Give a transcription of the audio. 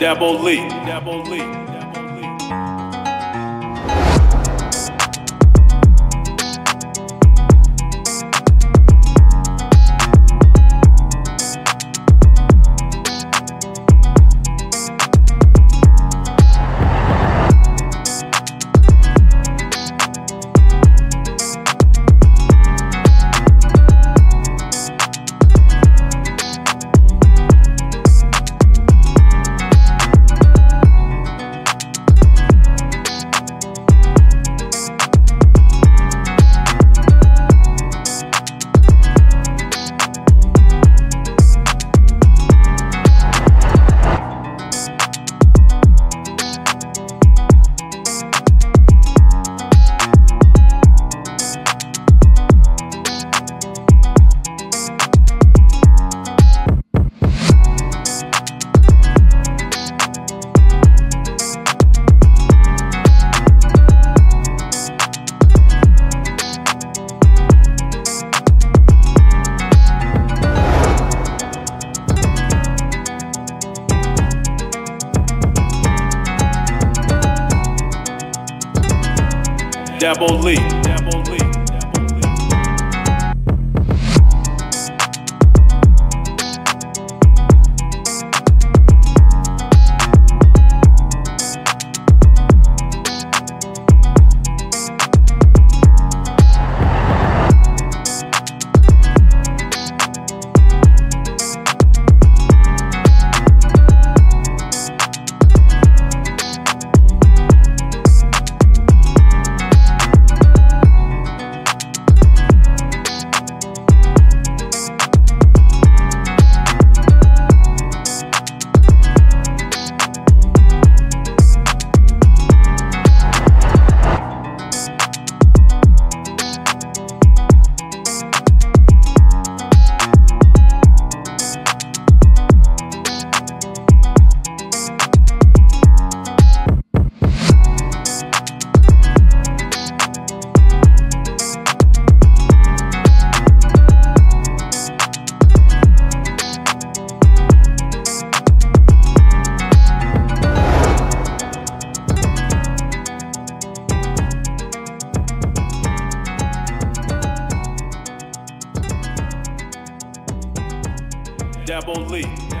Double Lee. Double Lee. Double Lee. double Lee.